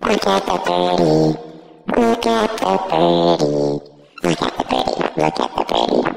Look at the birdie. Look at the birdie. Look at the birdie. Look at the birdie.